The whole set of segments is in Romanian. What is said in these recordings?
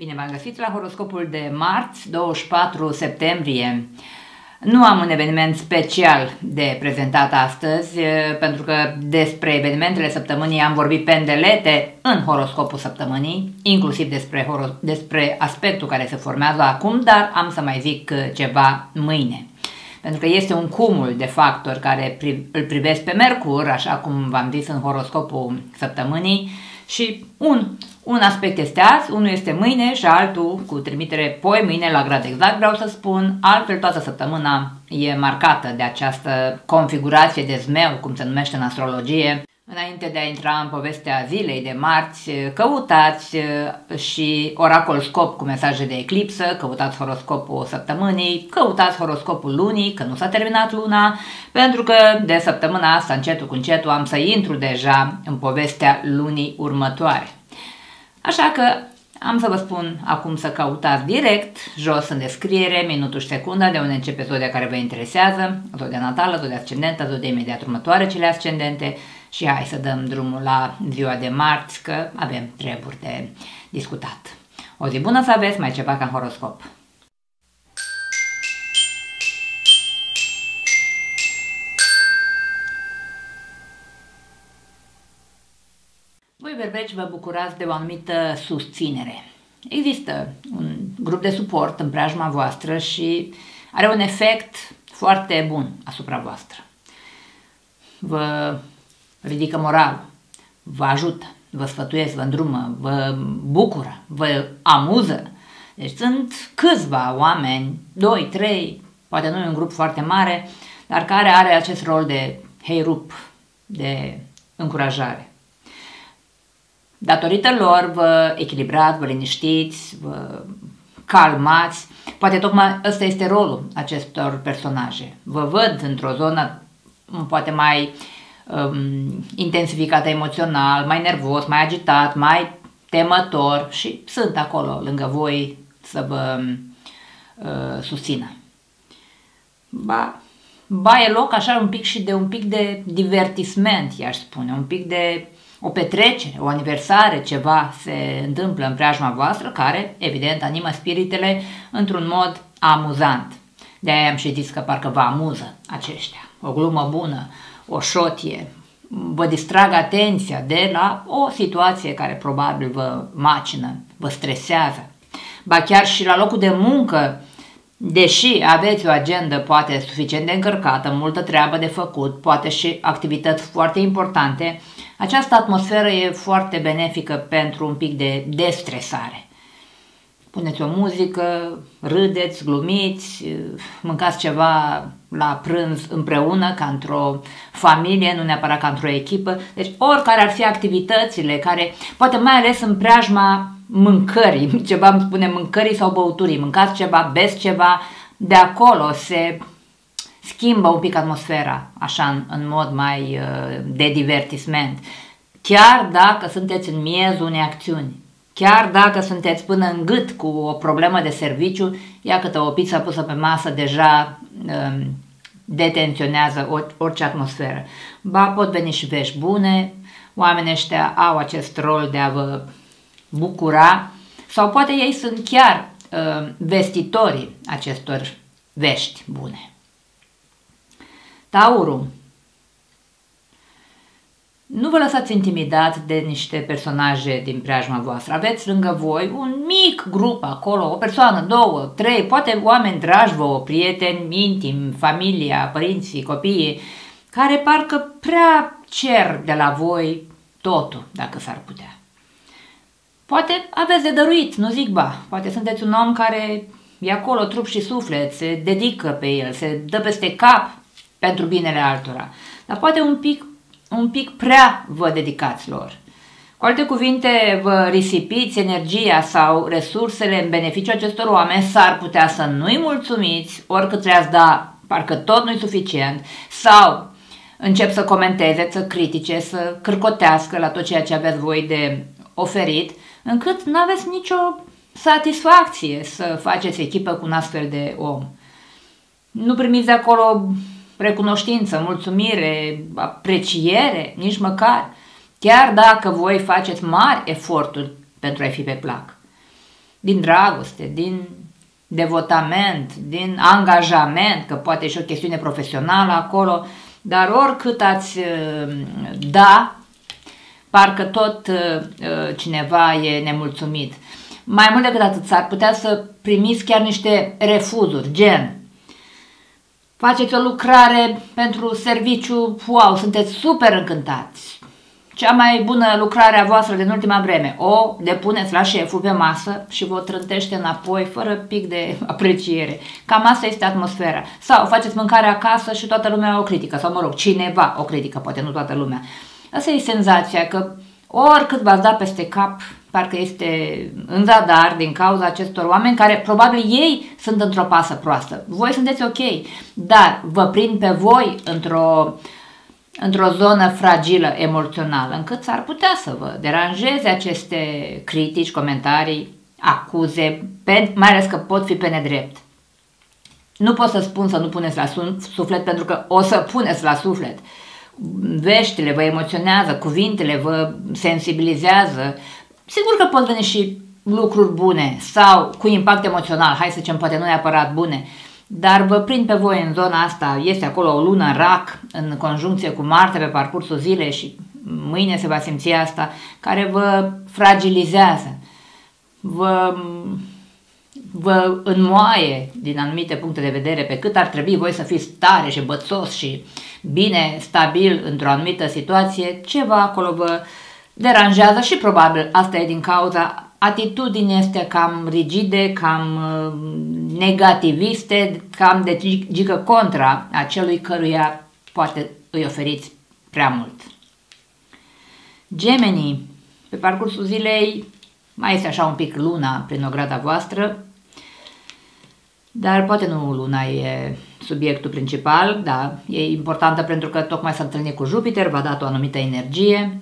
Bine v-am găsit la horoscopul de marți, 24 septembrie. Nu am un eveniment special de prezentat astăzi, pentru că despre evenimentele săptămânii am vorbit pendelete în horoscopul săptămânii, inclusiv despre, despre aspectul care se formează acum, dar am să mai zic ceva mâine. Pentru că este un cumul de factori care îl privesc pe Mercur, așa cum v-am zis în horoscopul săptămânii, și un un aspect este azi, unul este mâine și altul cu trimitere poi mâine la grad exact, vreau să spun, altfel toată săptămâna e marcată de această configurație de zmeu, cum se numește în astrologie. Înainte de a intra în povestea zilei de marți, căutați uh, și oracol scop cu mesaje de eclipsă, căutați horoscopul săptămânii, căutați horoscopul lunii, că nu s-a terminat luna, pentru că de săptămâna asta, încetul cu încetul, am să intru deja în povestea lunii următoare. Așa că am să vă spun acum să căutați direct, jos în descriere, minutul și secunda, de unde începe zodia care vă interesează, zodia natală, zodia ascendentă, zodia imediat următoare, cele ascendente și hai să dăm drumul la ziua de marți, că avem treburi de discutat. O zi bună să aveți, mai ceva ca în horoscop. Berbeci vă bucurați de o anumită susținere. Există un grup de suport în preajma voastră și are un efect foarte bun asupra voastră. Vă ridică moral, vă ajută, vă sfătuiesc, vă îndrumă, vă bucură, vă amuză. Deci sunt câțiva oameni, doi, trei, poate nu e un grup foarte mare, dar care are acest rol de heirup, de încurajare. Datorită lor vă echilibrați, vă liniștiți, vă calmați. Poate tocmai ăsta este rolul acestor personaje. Vă văd într-o zonă poate mai um, intensificată emoțional, mai nervos, mai agitat, mai temător și sunt acolo lângă voi să vă uh, susțină. Ba, ba e loc așa un pic și de un pic de divertisment, i-aș spune, un pic de o petrecere, o aniversare, ceva se întâmplă în preajma voastră care, evident, animă spiritele într-un mod amuzant. De-aia am și zis că parcă vă amuză aceștia. O glumă bună, o șotie, vă distrag atenția de la o situație care probabil vă macină, vă stresează. Ba chiar și la locul de muncă, deși aveți o agendă poate suficient de încărcată, multă treabă de făcut, poate și activități foarte importante, această atmosferă e foarte benefică pentru un pic de destresare. Puneți o muzică, râdeți, glumiți, mâncați ceva la prânz împreună, ca într-o familie, nu neapărat ca într-o echipă. Deci oricare ar fi activitățile care, poate mai ales în preajma mâncării, ceva îmi spune mâncării sau băuturii, mâncați ceva, beți ceva, de acolo se schimbă un pic atmosfera, așa în, în mod mai uh, de divertisment. Chiar dacă sunteți în miezul unei acțiuni, chiar dacă sunteți până în gât cu o problemă de serviciu, ia câtă o pizza pusă pe masă deja um, detenționează orice atmosferă. Ba, pot veni și vești bune, oamenii ăștia au acest rol de a vă bucura sau poate ei sunt chiar uh, vestitorii acestor vești bune. Tauru. Nu vă lăsați intimidați de niște personaje din preajma voastră. Aveți lângă voi un mic grup acolo, o persoană, două, trei, poate oameni dragi vouă, prieteni intimi, familia, părinții, copiii, care parcă prea cer de la voi totul, dacă s-ar putea. Poate aveți de dăruit, nu zic ba, poate sunteți un om care e acolo trup și suflet, se dedică pe el, se dă peste cap pentru binele altora, dar poate un pic, un pic prea vă dedicați lor. Cu alte cuvinte, vă risipiți energia sau resursele în beneficiu acestor oameni, s-ar putea să nu-i mulțumiți, oricât le-ați da, parcă tot nu-i suficient, sau încep să comenteze, să critique, să cârcotească la tot ceea ce aveți voi de oferit, încât nu aveți nicio satisfacție să faceți echipă cu un astfel de om. Nu primiți de acolo recunoștință, mulțumire, apreciere, nici măcar, chiar dacă voi faceți mari eforturi pentru a fi pe plac. din dragoste, din devotament, din angajament, că poate și o chestiune profesională acolo, dar oricât ați uh, da, parcă tot uh, uh, cineva e nemulțumit. Mai mult decât atât, s-ar putea să primiți chiar niște refuzuri, gen faceți o lucrare pentru serviciu, wow, sunteți super încântați, cea mai bună lucrare a voastră din ultima vreme, o depuneți la șeful pe masă și vă trântește înapoi fără pic de apreciere. Cam asta este atmosfera. Sau faceți mâncare acasă și toată lumea o critică, sau mă rog, cineva o critică, poate nu toată lumea. Asta e senzația că oricât v-ați dat peste cap, parcă este în zadar din cauza acestor oameni care probabil ei sunt într-o pasă proastă. Voi sunteți ok, dar vă prind pe voi într-o într-o zonă fragilă emoțională, încât s-ar putea să vă deranjeze aceste critici, comentarii, acuze, mai ales că pot fi pe nedrept. Nu pot să spun să nu puneți la suflet pentru că o să puneți la suflet. Veștile vă emoționează, cuvintele vă sensibilizează. Sigur că pot veni și lucruri bune sau cu impact emoțional, hai să zicem, poate nu neapărat bune, dar vă prind pe voi în zona asta, este acolo o lună în rac, în conjuncție cu Marte pe parcursul zilei și mâine se va simți asta, care vă fragilizează, vă, vă înmoaie din anumite puncte de vedere pe cât ar trebui voi să fiți tare și bățos și bine, stabil într-o anumită situație, ceva acolo vă deranjează și probabil asta e din cauza atitudini este cam rigide, cam uh, negativiste, cam de gică contra acelui căruia poate îi oferiți prea mult. Gemenii, pe parcursul zilei mai este așa un pic luna prin ograda voastră, dar poate nu luna e subiectul principal, da, e importantă pentru că tocmai s-a întâlnit cu Jupiter, v-a dat o anumită energie,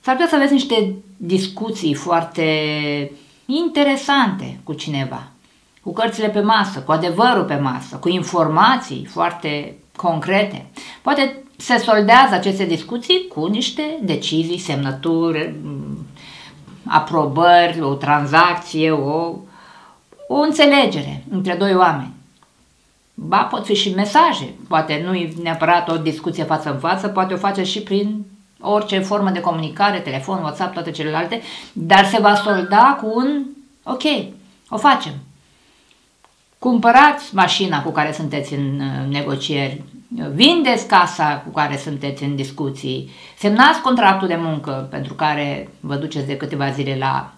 S-ar putea să aveți niște discuții foarte interesante cu cineva, cu cărțile pe masă, cu adevărul pe masă, cu informații foarte concrete. Poate se soldează aceste discuții cu niște decizii, semnături, aprobări, o tranzacție, o, o înțelegere între doi oameni. Ba, pot fi și mesaje, poate nu e neapărat o discuție față în față, poate o face și prin orice formă de comunicare, telefon, WhatsApp, toate celelalte, dar se va solda cu un ok, o facem. Cumpărați mașina cu care sunteți în uh, negocieri, vindeți casa cu care sunteți în discuții, semnați contractul de muncă pentru care vă duceți de câteva zile la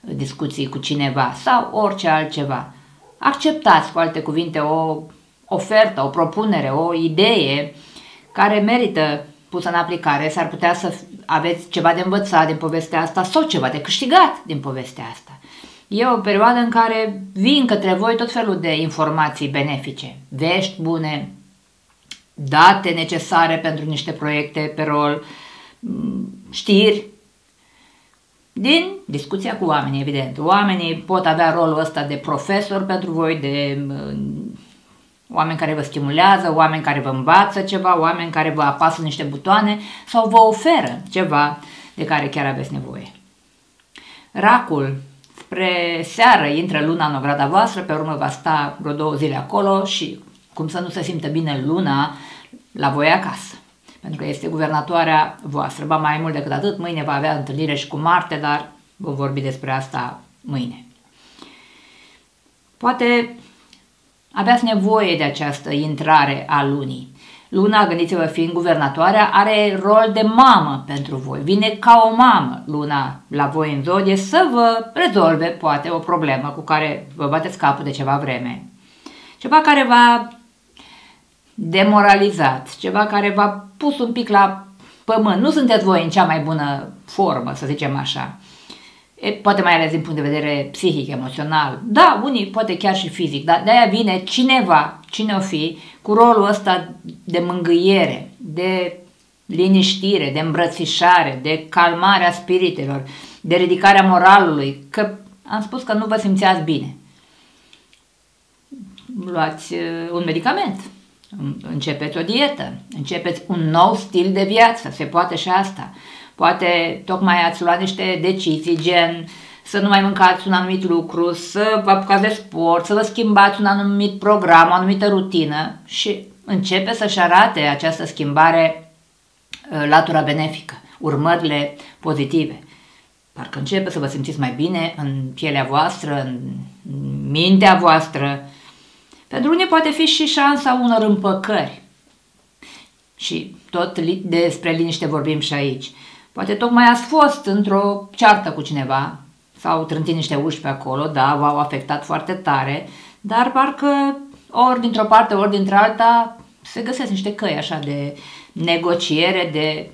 discuții cu cineva sau orice altceva. Acceptați, cu alte cuvinte, o ofertă, o propunere, o idee care merită pusă în aplicare, s-ar putea să aveți ceva de învățat din povestea asta sau ceva de câștigat din povestea asta. E o perioadă în care vin către voi tot felul de informații benefice, vești bune, date necesare pentru niște proiecte pe rol, știri, din discuția cu oamenii, evident. Oamenii pot avea rolul ăsta de profesor pentru voi, de oameni care vă stimulează, oameni care vă învață ceva, oameni care vă apasă niște butoane sau vă oferă ceva de care chiar aveți nevoie. Racul spre seară intră luna în ograda voastră, pe urmă va sta vreo două zile acolo și cum să nu se simtă bine luna la voi acasă. Pentru că este guvernatoarea voastră. Ba mai mult decât atât, mâine va avea întâlnire și cu Marte, dar vom vorbi despre asta mâine. Poate Aveați nevoie de această intrare a lunii. Luna, gândiți-vă, fiind guvernatoarea, are rol de mamă pentru voi. Vine ca o mamă luna la voi în zodie să vă rezolve, poate, o problemă cu care vă bateți capul de ceva vreme. Ceva care v-a demoralizat, ceva care v-a pus un pic la pământ. Nu sunteți voi în cea mai bună formă, să zicem așa e, poate mai ales din punct de vedere psihic, emoțional, da, unii poate chiar și fizic, dar de-aia vine cineva, cine o fi, cu rolul ăsta de mângâiere, de liniștire, de îmbrățișare, de calmarea spiritelor, de ridicarea moralului, că am spus că nu vă simțeați bine. Luați uh, un medicament, începeți o dietă, începeți un nou stil de viață, se poate și asta Poate tocmai ați luat niște decizii gen să nu mai mâncați un anumit lucru, să vă apucați de sport, să vă schimbați un anumit program, o anumită rutină și începe să-și arate această schimbare uh, latura benefică, urmările pozitive. Parcă începe să vă simțiți mai bine în pielea voastră, în mintea voastră. Pentru unii poate fi și șansa unor împăcări. Și tot despre liniște vorbim și aici. Poate tocmai ați fost într-o ceartă cu cineva sau trântit niște uși pe acolo, da, v-au afectat foarte tare, dar parcă ori dintr-o parte, ori dintr-alta se găsesc niște căi așa de negociere, de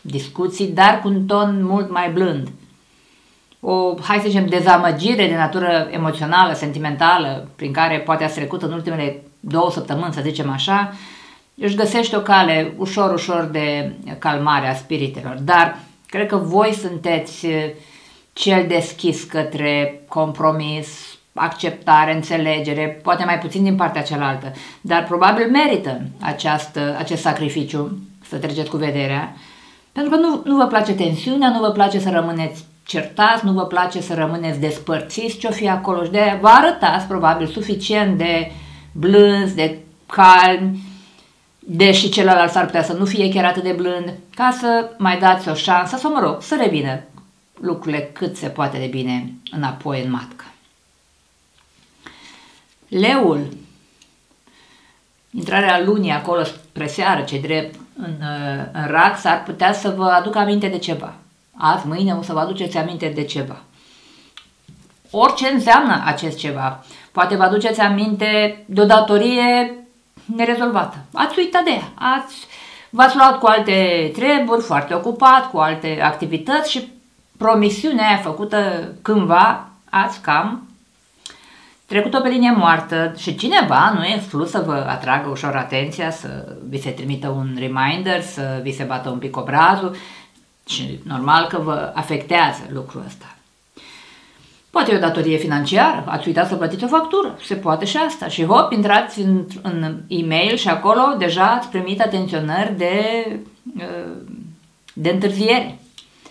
discuții, dar cu un ton mult mai blând. O, hai să zicem, dezamăgire de natură emoțională, sentimentală, prin care poate ați trecut în ultimele două săptămâni, să zicem așa, își găsește o cale ușor, ușor de calmare a spiritelor. Dar cred că voi sunteți cel deschis către compromis, acceptare, înțelegere, poate mai puțin din partea cealaltă, dar probabil merită această, acest sacrificiu, să treceți cu vederea, pentru că nu, nu vă place tensiunea, nu vă place să rămâneți certați, nu vă place să rămâneți despărțiți ce-o fi acolo și de vă arătați probabil suficient de blânzi, de calmi, deși celălalt s-ar putea să nu fie chiar atât de blând, ca să mai dați o șansă sau, mă rog, să revină lucrurile cât se poate de bine înapoi în matcă. Leul, intrarea lunii acolo spre seară, ce drept în, în rac, s-ar putea să vă aducă aminte de ceva. Azi, mâine o să vă aduceți aminte de ceva. Orice înseamnă acest ceva. Poate vă aduceți aminte de o datorie nerezolvată. Ați uitat de ea. Ați, v-ați luat cu alte treburi, foarte ocupat, cu alte activități și promisiunea aia făcută cândva, ați cam trecut-o pe linie moartă și cineva nu e exclus să vă atragă ușor atenția, să vi se trimită un reminder, să vi se bată un pic obrazul și normal că vă afectează lucrul ăsta. Poate e o datorie financiară, ați uitat să plătiți o factură, se poate și asta. Și hop, intrați în, în e-mail și acolo deja ați primit atenționări de, de întârziere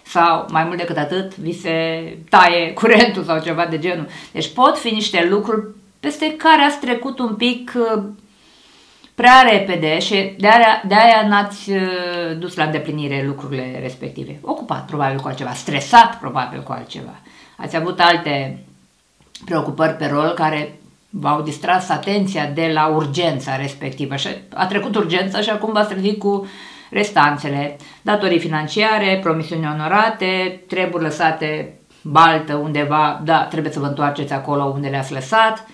sau mai mult decât atât vi se taie curentul sau ceva de genul. Deci pot fi niște lucruri peste care ați trecut un pic uh, prea repede și de aia, de aia n-ați uh, dus la îndeplinire lucrurile respective. Ocupat probabil cu altceva, stresat probabil cu altceva. Ați avut alte preocupări pe rol care v-au distras atenția de la urgența respectivă. Și a trecut urgența și acum v-ați trezit cu restanțele, datorii financiare, promisiuni onorate, treburi lăsate baltă undeva, da, trebuie să vă întoarceți acolo unde le-ați lăsat,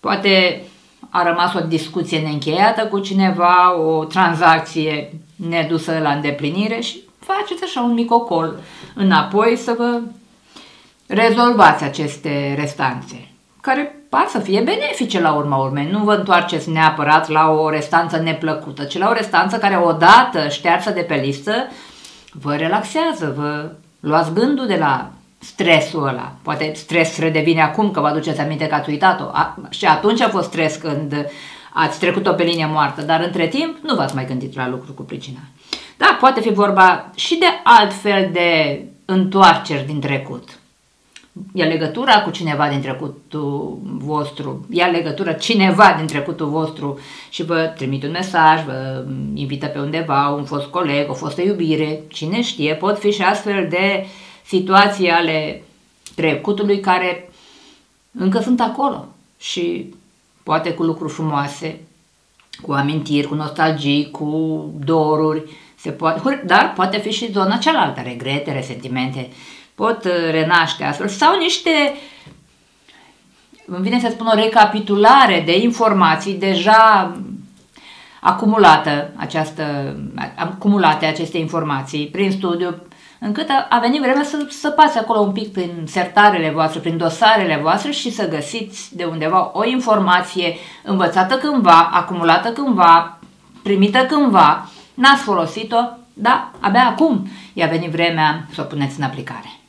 poate a rămas o discuție neîncheiată cu cineva, o tranzacție nedusă la îndeplinire și faceți așa un mic ocol înapoi să vă rezolvați aceste restanțe, care par să fie benefice la urma urmei. Nu vă întoarceți neapărat la o restanță neplăcută, ci la o restanță care odată ștearsă de pe listă vă relaxează, vă luați gândul de la stresul ăla. Poate stres redevine acum că vă aduceți aminte că ați uitat-o. și atunci a fost stres când ați trecut-o pe linie moartă, dar între timp nu v-ați mai gândit la lucru cu pricina. Da, poate fi vorba și de altfel de întoarceri din trecut ia legătura cu cineva din trecutul vostru, ia legătura cineva din trecutul vostru? Și vă trimite un mesaj, vă invită pe undeva, un fost coleg, o fostă iubire, cine știe, pot fi și astfel de situații ale trecutului care încă sunt acolo și poate cu lucruri frumoase, cu amintiri, cu nostalgii, cu doruri, se poate, dar poate fi și zona cealaltă, regrete, resentimente, pot uh, renaște astfel, sau niște, îmi vine să spun o recapitulare de informații deja acumulată această, acumulate aceste informații prin studiu, încât a, a venit vremea să săpați acolo un pic prin sertarele voastre, prin dosarele voastre și să găsiți de undeva o informație învățată cândva, acumulată cândva, primită cândva, n-ați folosit-o, dar abia acum i-a venit vremea să o puneți în aplicare.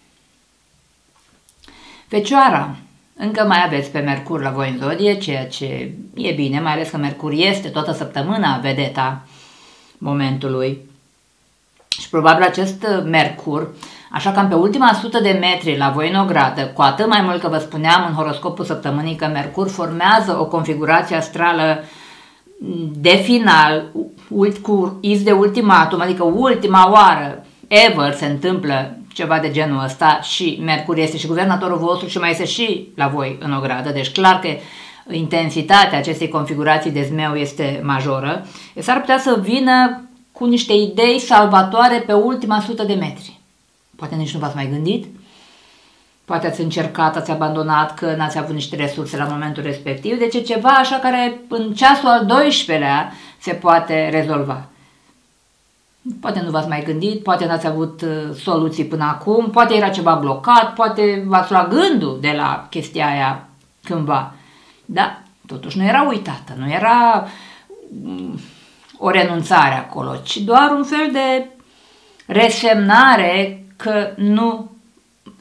Fecioara, încă mai aveți pe Mercur la voi în zodie, ceea ce e bine, mai ales că Mercur este toată săptămâna vedeta momentului. Și probabil acest Mercur Așa că pe ultima sută de metri la voi în ogradă, cu atât mai mult că vă spuneam în horoscopul săptămânii că Mercur formează o configurație astrală de final, cu iz de ultimatum, adică ultima oară ever se întâmplă ceva de genul ăsta și Mercur este și guvernatorul vostru și mai este și la voi în ogradă, deci clar că intensitatea acestei configurații de zmeu este majoră, s-ar putea să vină cu niște idei salvatoare pe ultima sută de metri. Poate nici nu v-ați mai gândit, poate ați încercat, ați abandonat că n-ați avut niște resurse la momentul respectiv, deci e ceva așa care în ceasul al 12-lea se poate rezolva. Poate nu v-ați mai gândit, poate n-ați avut uh, soluții până acum, poate era ceva blocat, poate v-ați luat gândul de la chestia aia cândva. Da, totuși nu era uitată, nu era mm, o renunțare acolo, ci doar un fel de resemnare că nu,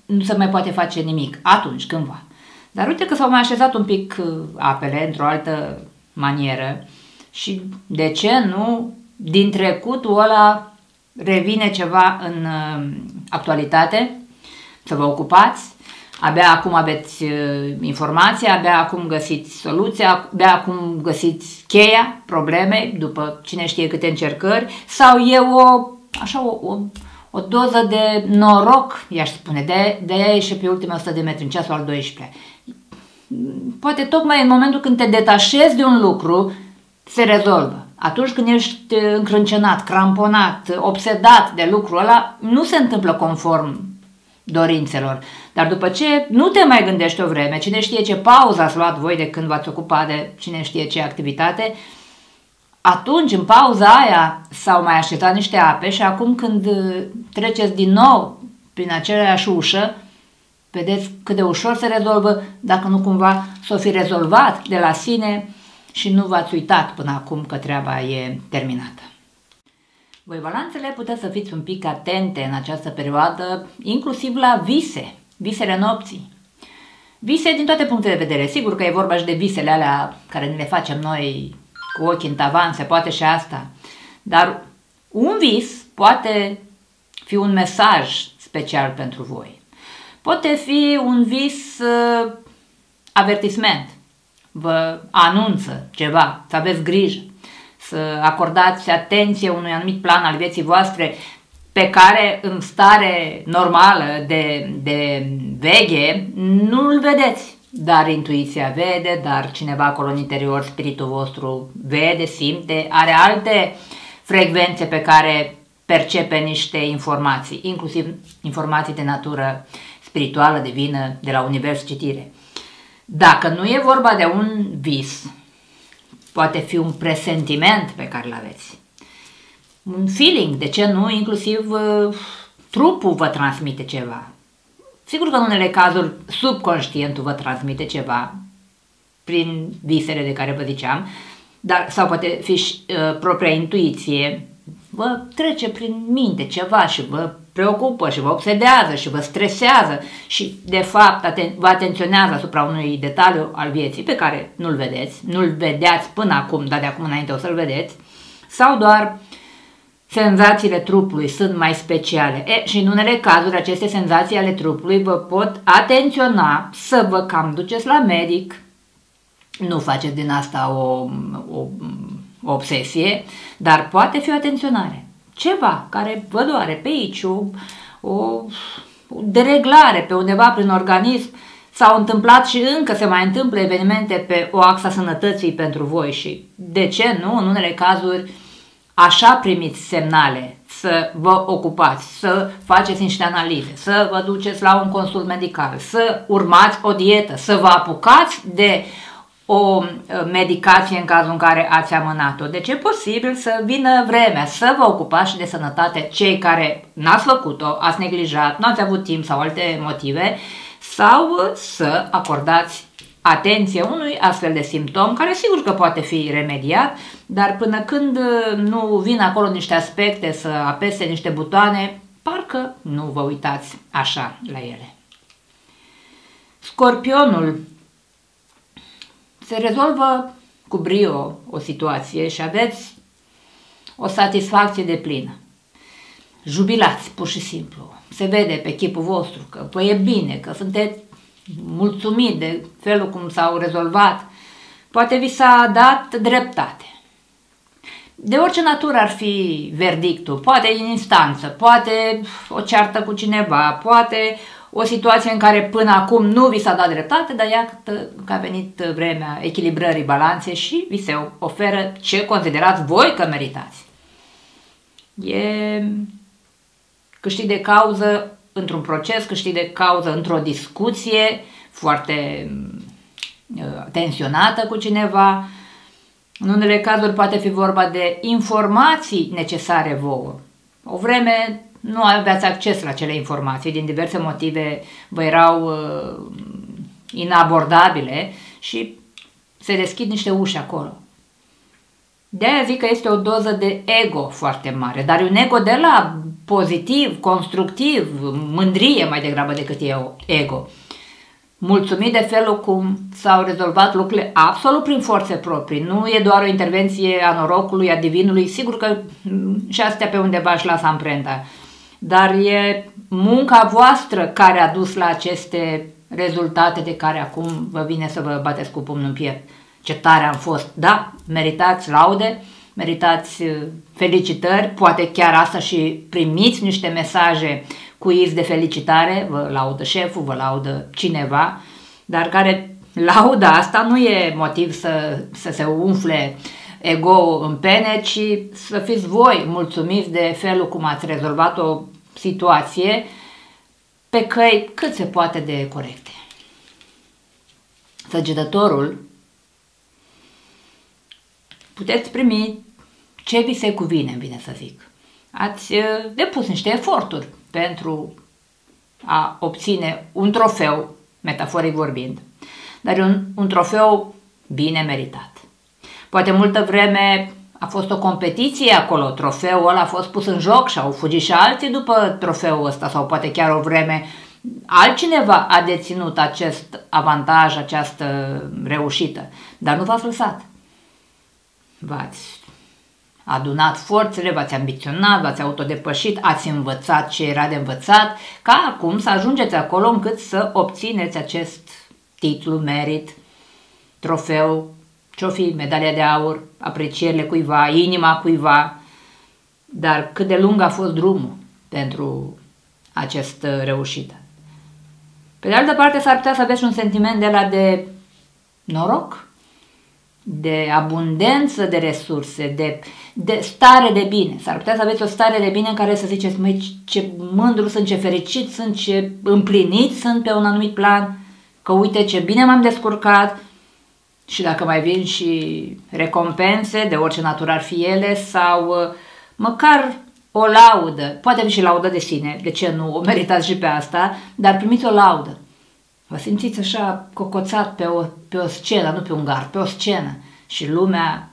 nu se mai poate face nimic atunci, cândva. Dar uite că s-au mai așezat un pic uh, apele într-o altă manieră și de ce nu din trecutul ăla revine ceva în uh, actualitate, să vă ocupați, abia acum aveți uh, informația, abia acum găsiți soluția, abia acum găsiți cheia problemei, după cine știe câte încercări, sau e o, așa, o, o, o doză de noroc, i-aș spune, de, de a ieși pe ultima 100 de metri, în ceasul al 12 Poate tocmai în momentul când te detașezi de un lucru, se rezolvă. Atunci când ești încrâncenat, cramponat, obsedat de lucrul ăla, nu se întâmplă conform dorințelor. Dar după ce nu te mai gândești o vreme, cine știe ce pauză ați luat voi de când v-ați ocupat de cine știe ce activitate, atunci, în pauza aia, s-au mai așteptat niște ape și acum când treceți din nou prin aceleași ușă, vedeți cât de ușor se rezolvă, dacă nu cumva s-o fi rezolvat de la sine și nu v-ați uitat până acum că treaba e terminată. Voi balanțele puteți să fiți un pic atente în această perioadă, inclusiv la vise, visele nopții. Vise din toate punctele de vedere. Sigur că e vorba și de visele alea care ne le facem noi cu ochii în tavan, se poate și asta. Dar un vis poate fi un mesaj special pentru voi. Poate fi un vis uh, avertisment vă anunță ceva, să aveți grijă, să acordați atenție unui anumit plan al vieții voastre pe care în stare normală de, de veche nu-l vedeți. Dar intuiția vede, dar cineva acolo în interior, spiritul vostru vede, simte, are alte frecvențe pe care percepe niște informații, inclusiv informații de natură spirituală, divină, de la univers citire. Dacă nu e vorba de un vis, poate fi un presentiment pe care îl aveți. Un feeling, de ce nu, inclusiv uh, trupul vă transmite ceva. Sigur că în unele cazuri subconștientul vă transmite ceva prin visele de care vă ziceam, dar, sau poate fi și uh, propria intuiție, vă trece prin minte ceva și vă preocupă și vă obsedează și vă stresează și de fapt aten- vă atenționează asupra unui detaliu al vieții pe care nu-l vedeți, nu-l vedeați până acum, dar de acum înainte o să-l vedeți, sau doar senzațiile trupului sunt mai speciale. E, și în unele cazuri aceste senzații ale trupului vă pot atenționa să vă cam duceți la medic, nu faceți din asta o, o, o obsesie, dar poate fi o atenționare ceva care vă doare pe aici, o, o dereglare pe undeva prin organism, s-au întâmplat și încă se mai întâmplă evenimente pe o axa sănătății pentru voi și de ce nu, în unele cazuri așa primiți semnale să vă ocupați, să faceți niște analize, să vă duceți la un consult medical, să urmați o dietă, să vă apucați de o medicație în cazul în care ați amânat-o. Deci e posibil să vină vremea să vă ocupați și de sănătate cei care n-ați făcut-o, ați neglijat, nu ați avut timp sau alte motive, sau să acordați atenție unui astfel de simptom, care sigur că poate fi remediat, dar până când nu vin acolo niște aspecte să apese niște butoane, parcă nu vă uitați așa la ele. Scorpionul se rezolvă cu brio o situație și aveți o satisfacție de plină. jubilați, pur și simplu. Se vede pe chipul vostru că vă e bine, că sunteți mulțumit de felul cum s-au rezolvat. Poate vi s-a dat dreptate. De orice natură ar fi verdictul, poate în instanță, poate o ceartă cu cineva, poate o situație în care până acum nu vi s-a dat dreptate, dar iată că a venit vremea echilibrării balanțe și vi se oferă ce considerați voi că meritați. E câștig de cauză într-un proces, câștig de cauză într-o discuție foarte uh, tensionată cu cineva. În unele cazuri poate fi vorba de informații necesare vouă. O vreme nu aveați acces la acele informații, din diverse motive vă erau uh, inabordabile și se deschid niște uși acolo. De aia zic că este o doză de ego foarte mare, dar e un ego de la pozitiv, constructiv, mândrie mai degrabă decât eu, ego. Mulțumit de felul cum s-au rezolvat lucrurile absolut prin forțe proprii. Nu e doar o intervenție a norocului, a divinului. Sigur că și astea pe undeva își lasă amprenta dar e munca voastră care a dus la aceste rezultate de care acum vă vine să vă bateți cu pumnul în piept. Ce tare am fost! Da, meritați laude, meritați uh, felicitări, poate chiar asta și primiți niște mesaje cu iz de felicitare, vă laudă șeful, vă laudă cineva, dar care lauda asta nu e motiv să, să se umfle ego în pene, ci să fiți voi mulțumiți de felul cum ați rezolvat o situație pe căi cât se poate de corecte. Săgetătorul puteți primi ce vi se cuvine, bine să zic. Ați uh, depus niște eforturi pentru a obține un trofeu, metaforic vorbind, dar un, un trofeu bine meritat. Poate multă vreme a fost o competiție acolo, trofeul ăla a fost pus în joc și au fugit și alții după trofeul ăsta sau poate chiar o vreme altcineva a deținut acest avantaj, această reușită, dar nu v-ați lăsat. V-ați adunat forțele, v-ați ambiționat, v-ați autodepășit, ați învățat ce era de învățat, ca acum să ajungeți acolo încât să obțineți acest titlu, merit, trofeu ce-o fi medalia de aur, aprecierile cuiva, inima cuiva, dar cât de lung a fost drumul pentru această reușită. Pe de altă parte, s-ar putea să aveți un sentiment de la de noroc, de abundență de resurse, de, de stare de bine. S-ar putea să aveți o stare de bine în care să ziceți, măi, ce mândru sunt, ce fericit sunt, ce împlinit sunt pe un anumit plan, că uite ce bine m-am descurcat, și dacă mai vin și recompense de orice natură ar fi ele sau uh, măcar o laudă, poate fi și laudă de sine, de ce nu, o meritați și pe asta, dar primiți o laudă. Vă simțiți așa cocoțat pe o, pe o scenă, nu pe un gar, pe o scenă și lumea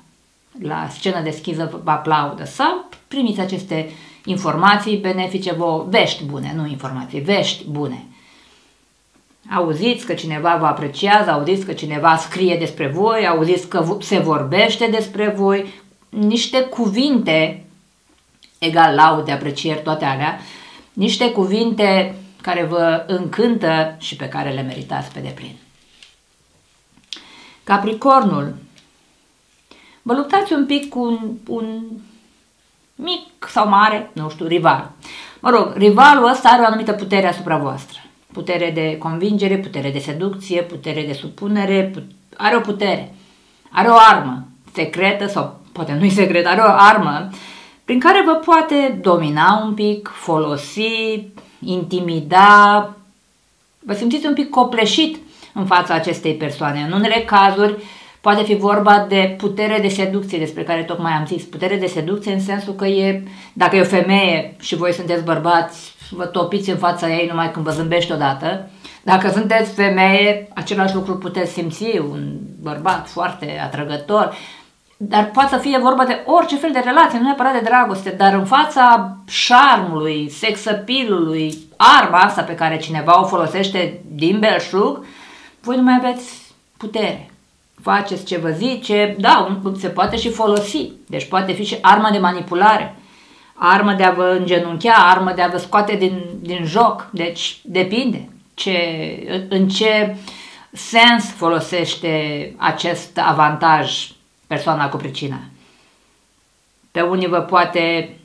la scenă deschisă vă aplaudă sau primiți aceste informații benefice, vă vești bune, nu informații, vești bune. Auziți că cineva vă apreciază, auziți că cineva scrie despre voi, auziți că se vorbește despre voi, niște cuvinte, egal laude, aprecieri, toate alea, niște cuvinte care vă încântă și pe care le meritați pe deplin. Capricornul. Vă luptați un pic cu un, un mic sau mare, nu știu, rival. Mă rog, rivalul ăsta are o anumită putere asupra voastră putere de convingere, putere de seducție, putere de supunere, are o putere, are o armă secretă sau poate nu-i secret, are o armă prin care vă poate domina un pic, folosi, intimida, vă simțiți un pic copleșit în fața acestei persoane. În unele cazuri poate fi vorba de putere de seducție despre care tocmai am zis. Putere de seducție în sensul că e, dacă e o femeie și voi sunteți bărbați, vă topiți în fața ei numai când vă zâmbești odată. Dacă sunteți femeie, același lucru puteți simți, un bărbat foarte atrăgător, dar poate să fie vorba de orice fel de relație, nu neapărat de dragoste, dar în fața șarmului, sexapilului, arma asta pe care cineva o folosește din belșug, voi nu mai aveți putere. Faceți ce vă zice, da, se poate și folosi, deci poate fi și arma de manipulare armă de a vă îngenunchea, armă de a vă scoate din, din joc. Deci depinde ce, în ce sens folosește acest avantaj persoana cu pricina. Pe unii vă poate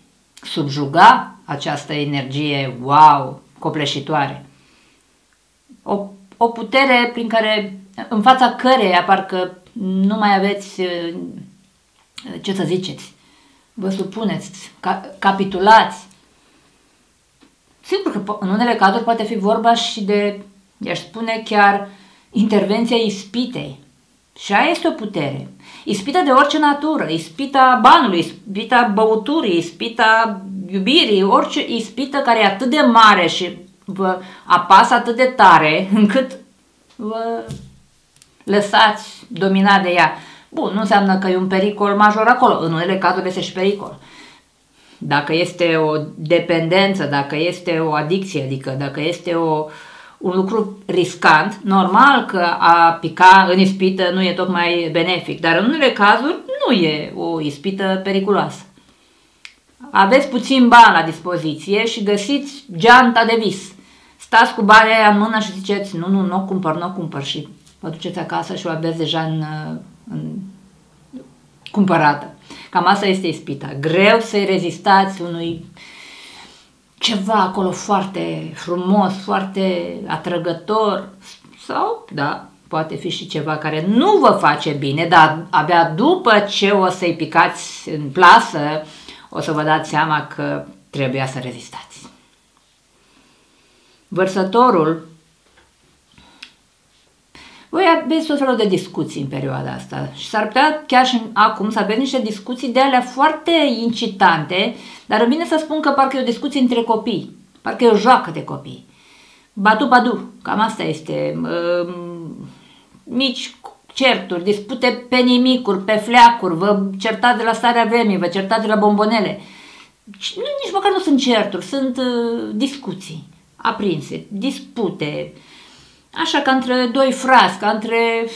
subjuga această energie, wow, copleșitoare. O, o putere prin care, în fața căreia parcă nu mai aveți ce să ziceți. Vă supuneți, ca, capitulați. Sigur că în unele cazuri poate fi vorba și de, i-aș spune chiar, intervenția ispitei. Și aia este o putere. Ispita de orice natură, ispita banului, ispita băuturii, ispita iubirii, orice ispită care e atât de mare și vă apasă atât de tare încât vă lăsați dominat de ea. Bun, nu înseamnă că e un pericol major acolo. În unele cazuri este și pericol. Dacă este o dependență, dacă este o adicție, adică dacă este o, un lucru riscant, normal că a pica în ispită nu e tocmai benefic, dar în unele cazuri nu e o ispită periculoasă. Aveți puțin bani la dispoziție și găsiți geanta de vis. Stați cu banii aia în mână și ziceți, nu, nu, nu o cumpăr, nu o cumpăr și vă duceți acasă și o aveți deja în, în cumpărată. Cam asta este ispita. Greu să-i rezistați unui ceva acolo foarte frumos, foarte atrăgător sau, da, poate fi și ceva care nu vă face bine, dar abia după ce o să-i picați în plasă, o să vă dați seama că trebuia să rezistați. Vărsătorul voi aveți tot felul de discuții în perioada asta și s-ar putea chiar și acum să aveți niște discuții de alea foarte incitante, dar îmi vine să spun că parcă e o discuție între copii, parcă e o joacă de copii. Batu badu, cam asta este. Mici certuri, dispute pe nimicuri, pe fleacuri, vă certați de la starea vremii, vă certați de la bombonele. Nu, nici măcar nu sunt certuri, sunt uh, discuții aprinse, dispute, așa ca între doi frați, ca între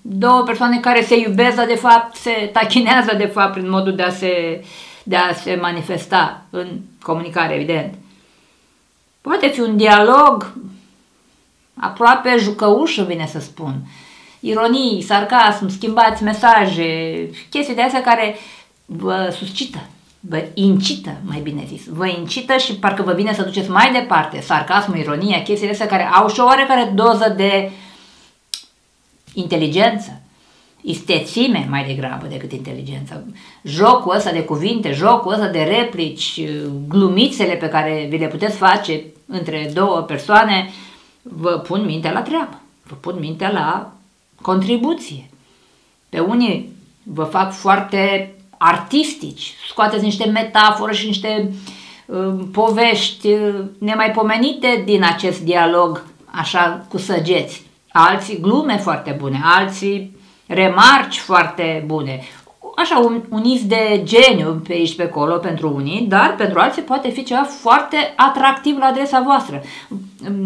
două persoane care se iubesc, dar de fapt se tachinează de fapt prin modul de a se, de a se manifesta în comunicare, evident. Poate fi un dialog aproape jucăușă, vine să spun. Ironii, sarcasm, schimbați mesaje, chestii de astea care vă suscită vă incită, mai bine zis, vă incită și parcă vă vine să duceți mai departe, sarcasmul, ironia, chestiile astea care au și o oarecare doză de inteligență, istețime mai degrabă decât inteligență. Jocul ăsta de cuvinte, jocul ăsta de replici, glumițele pe care vi le puteți face între două persoane, vă pun mintea la treabă, vă pun mintea la contribuție. Pe unii vă fac foarte artistici, scoateți niște metafore și niște uh, povești uh, nemaipomenite din acest dialog, așa cu săgeți. Alții glume foarte bune, alții remarci foarte bune. Așa, un, un iz de geniu pe aici pe acolo pentru unii, dar pentru alții poate fi ceva foarte atractiv la adresa voastră.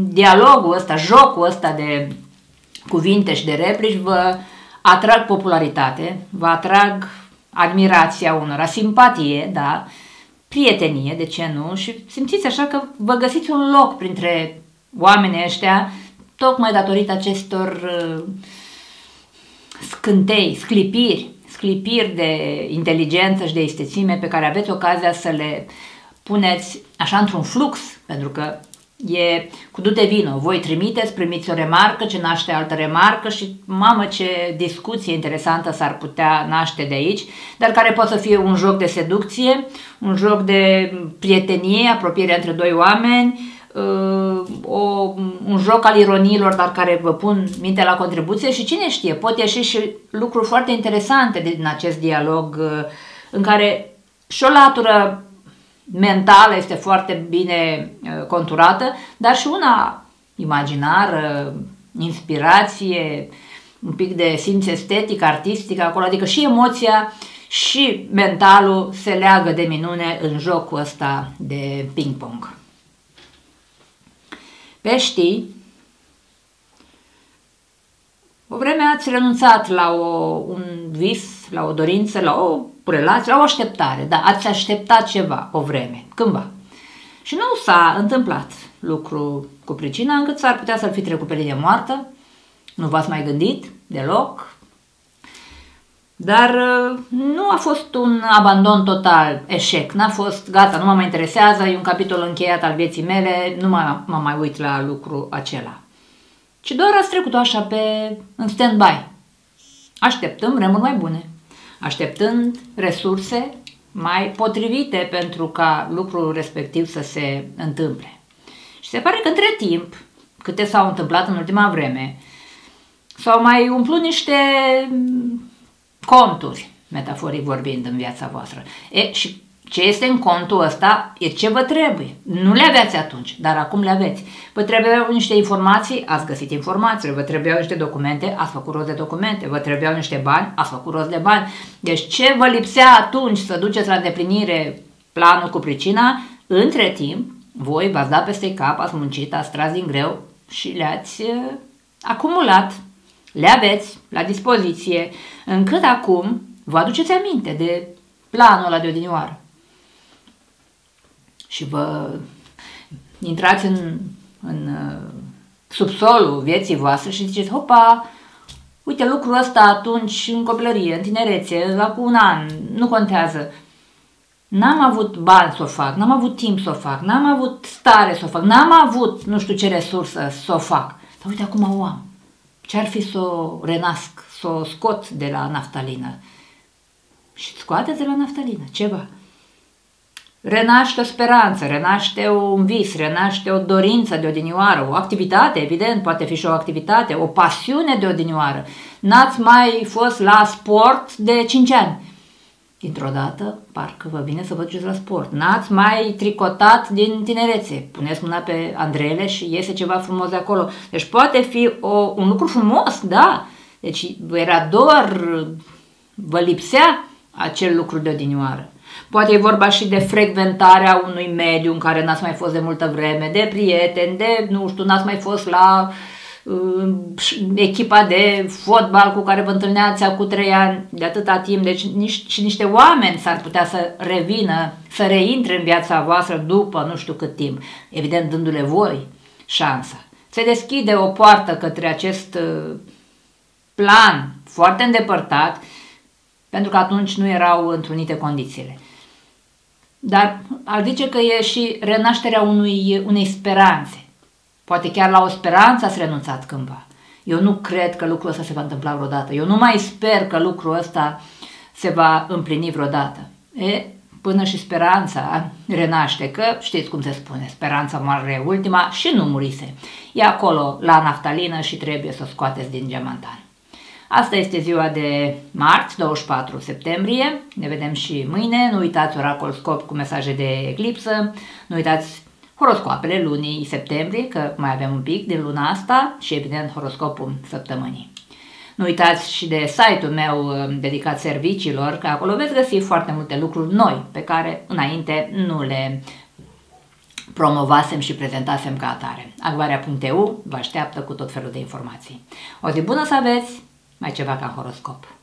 Dialogul ăsta, jocul ăsta de cuvinte și de replici vă atrag popularitate, vă atrag admirația unora, simpatie, da, prietenie, de ce nu, și simțiți așa că vă găsiți un loc printre oamenii ăștia, tocmai datorită acestor uh, scântei, sclipiri, sclipiri de inteligență și de istețime pe care aveți ocazia să le puneți așa într-un flux, pentru că E cu dute vino, voi trimiteți, primiți o remarcă ce naște altă remarcă și mamă ce discuție interesantă s-ar putea naște de aici, dar care poate să fie un joc de seducție, un joc de prietenie, apropiere între doi oameni, uh, o, un joc al ironiilor, dar care vă pun minte la contribuție și cine știe, pot ieși și lucruri foarte interesante din acest dialog uh, în care și o latură mentală este foarte bine uh, conturată, dar și una imaginară, inspirație, un pic de simț estetic, artistic acolo, adică și emoția și mentalul se leagă de minune în jocul ăsta de ping-pong. Peștii, o vreme ați renunțat la o, un vis, la o dorință, la o relații, la o așteptare, da, ați așteptat ceva, o vreme, cândva. Și nu s-a întâmplat lucru cu pricina încât s-ar putea să-l fi trecut pe linie moartă, nu v-ați mai gândit deloc, dar uh, nu a fost un abandon total, eșec, n-a fost gata, nu mă mai interesează, e un capitol încheiat al vieții mele, nu mă, mă mai uit la lucru acela. Ci doar ați trecut așa pe, în stand-by. Așteptăm vremuri mai bune, așteptând resurse mai potrivite pentru ca lucrul respectiv să se întâmple. Și se pare că între timp, câte s-au întâmplat în ultima vreme, s-au mai umplut niște conturi, metaforic vorbind, în viața voastră. E, și ce este în contul ăsta e ce vă trebuie. Nu le aveați atunci, dar acum le aveți. Vă trebuiau niște informații, ați găsit informațiile, vă trebuiau niște documente, ați făcut rost de documente, vă trebuiau niște bani, ați făcut rost de bani. Deci ce vă lipsea atunci să duceți la îndeplinire planul cu pricina, între timp, voi v-ați dat peste cap, ați muncit, ați tras din greu și le-ați uh, acumulat le aveți la dispoziție, încât acum vă aduceți aminte de planul ăla de odinioară. Și vă intrați în, în uh, subsolul vieții voastre și ziceți, hopa, uite lucrul ăsta atunci în copilărie, în tinerețe, acum un an, nu contează. N-am avut bani să o fac, n-am avut timp să o fac, n-am avut stare să o fac, n-am avut nu știu ce resursă să o fac. Dar uite acum o am. Ce-ar fi să o renasc, să o scot de la naftalină? Și scoateți de la naftalină, ceva. Renaște o speranță, renaște un vis, renaște o dorință de odinioară, o activitate, evident, poate fi și o activitate, o pasiune de odinioară. N-ați mai fost la sport de 5 ani dintr-o dată, parcă vă vine să vă duceți la sport. N-ați mai tricotat din tinerețe. Puneți mâna pe Andrele și iese ceva frumos de acolo. Deci poate fi o, un lucru frumos, da. Deci era doar, vă lipsea acel lucru de odinioară. Poate e vorba și de frecventarea unui mediu în care n-ați mai fost de multă vreme, de prieteni, de, nu știu, n-ați mai fost la uh, echipa de fotbal cu care vă întâlneați acum trei ani de atâta timp, deci nici, și niște oameni s-ar putea să revină, să reintre în viața voastră după nu știu cât timp, evident dându-le voi șansa. Se deschide o poartă către acest uh, plan foarte îndepărtat, pentru că atunci nu erau întrunite condițiile. Dar ar zice că e și renașterea unui, unei speranțe. Poate chiar la o speranță ați renunțat cândva. Eu nu cred că lucrul ăsta se va întâmpla vreodată. Eu nu mai sper că lucrul ăsta se va împlini vreodată. E, până și speranța renaște, că știți cum se spune, speranța moare ultima și nu murise. E acolo la naftalină și trebuie să o scoateți din geamantan. Asta este ziua de marți, 24 septembrie. Ne vedem și mâine. Nu uitați oracol scop cu mesaje de eclipsă. Nu uitați horoscoapele lunii septembrie, că mai avem un pic din luna asta și evident horoscopul săptămânii. Nu uitați și de site-ul meu uh, dedicat serviciilor, că acolo veți găsi foarte multe lucruri noi pe care înainte nu le promovasem și prezentasem ca atare. Acvarea.eu vă așteaptă cu tot felul de informații. O zi bună să aveți, mai ceva ca horoscop.